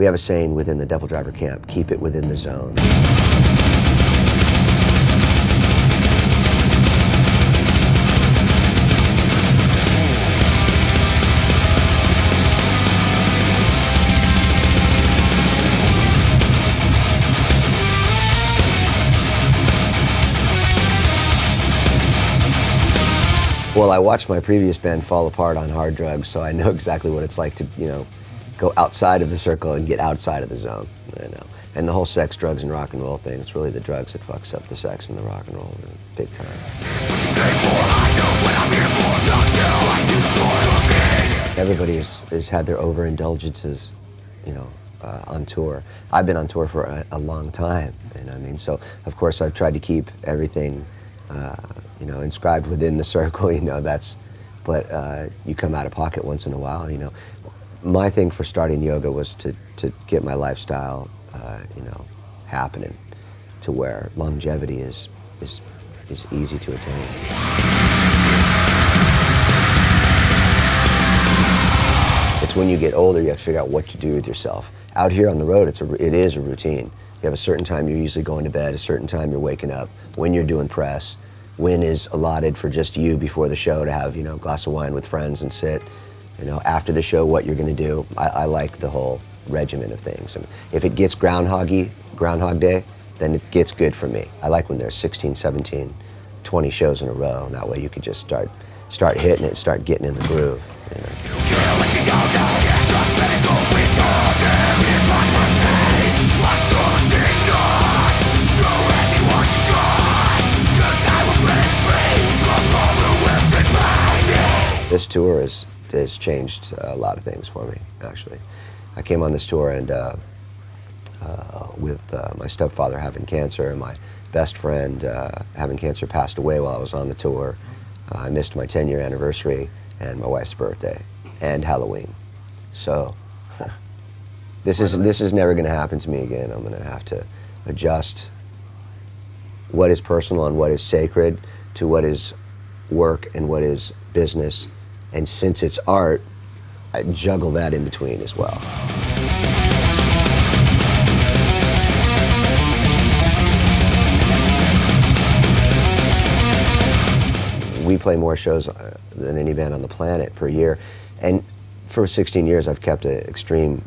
we have a saying within the DevilDriver camp: keep it within the zone. Well, I watched my previous band fall apart on hard drugs, so I know exactly what it's like to, you know, go outside of the circle and get outside of the zone. You know, and the whole sex, drugs, and rock and roll thing. It's really the drugs that fucks up the sex and the rock and roll, big time. Everybody has, has had their overindulgences, you know, uh, on tour. I've been on tour for a, a long time, and I mean, so of course I've tried to keep everything. Uh, you know, inscribed within the circle, you know, that's, but uh, you come out of pocket once in a while, you know. My thing for starting yoga was to, to get my lifestyle, uh, you know, happening to where longevity is, is, is easy to attain. It's when you get older you have to figure out what to do with yourself. Out here on the road, it's a, it is a routine. You have a certain time you're usually going to bed, a certain time you're waking up, when you're doing press, when is allotted for just you before the show to have you know a glass of wine with friends and sit you know after the show what you're going to do. I, I, like the whole regimen of things. And if it gets groundhoggy groundhog day then it gets good for me. I like when there's 16 17 20 shows in a row and that way you can just start start hitting it start getting in the groove you know? This tour has, has changed a lot of things for me, actually. I came on this tour and uh, uh, with uh, my stepfather having cancer and my best friend uh, having cancer passed away while I was on the tour. Uh, I missed my 10 year anniversary and my wife's birthday and Halloween. So this is, this is never going to happen to me again. I'm going to have to adjust what is personal and what is sacred to what is work and what is business and since it's art, I juggle that in between as well. We play more shows uh, than any band on the planet per year. And for 16 years, I've kept an extreme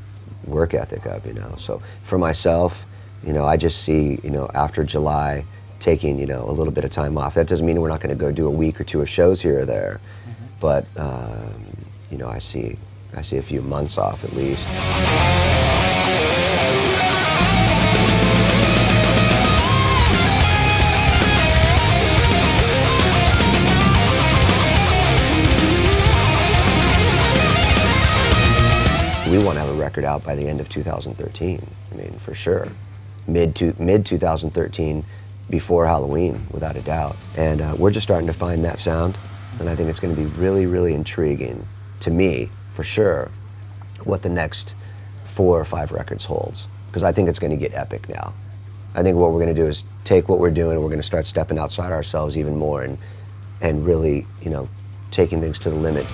work ethic up, you know. So for myself, you know, I just see, you know, after July, taking, you know, a little bit of time off. That doesn't mean we're not going to go do a week or two of shows here or there but um, you know, I see I see a few months off at least. We want to have a record out by the end of 2013. I mean, for sure. Mid to mid 2013, before Halloween, without a doubt. And uh, we're just starting to find that sound. And I think it's going to be really, really intriguing to me, for sure, what the next four or five records holds. Because I think it's going to get epic now. I think what we're going to do is take what we're doing and we're going to start stepping outside ourselves even more and, and really, you know, taking things to the limit.